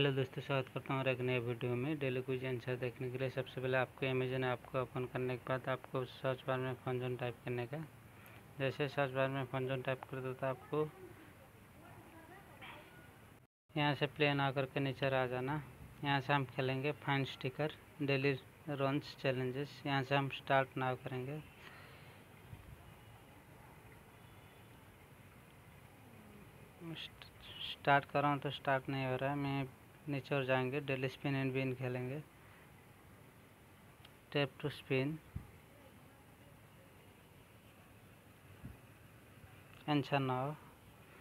Hello दोस्तों, स्वागत करता हूँ एक नए वीडियो में। डेली कुछ आंसर देखने के लिए सबसे पहले आपको अमेजन ऐप को ओपन करने के बाद आपको सर्च बार में फ़ोन जोन टाइप करने का। जैसे सर्च बार में फ़ोन जोन टाइप कर दो तो आपको यहाँ से प्ले ना करके नीचे आ जाना। यहाँ से हम खेलेंगे fine sticker daily runs challenges यहाँ से हम स्टार्ट नाव करेंगे। स्टार्ट कर रहा हूँ तो स्टार्ट नहीं हो रहा है। मैं नीचे और जाएँगे, डेली स्पिन एंड बिन खेलेंगे। Tap to spin answer now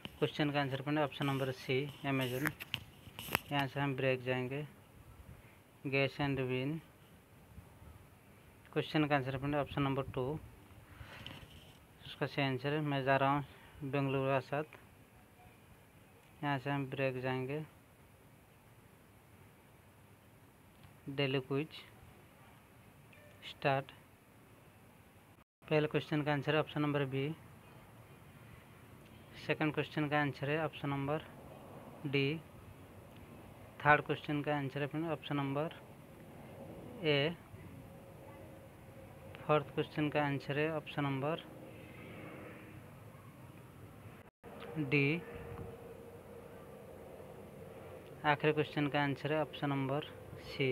question का आंसर पढ़े ऑप्शन नंबर सी अमेजन यहाँ से हम ब्रेक जाएँगे। गैस एंड विन क्वेश्चन का आंसर पढ़े ऑप्शन नंबर टू उसका सही आंसर है। मैं जा रहा हूँ बेंगलुरु के साथ। यहाँ से हम ब्रेक जाएँगे। Daily quiz start. पहले क्वेश्चन का आंसर है option number B second question का आंसर है option number D third question का आंसर है option number A fourth question का आंसर है ऑप्शन नंबर डी आखिरी क्वेश्चन का आंसर है ऑप्शन नंबर सी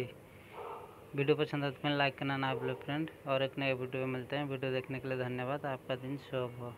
वीडियो पसंद आते हैं लाइक करना ना भूलें फ्रेंड, और एक नए वीडियो में मिलते हैं। वीडियो देखने के लिए धन्यवाद। आपका दिन शुभ हो।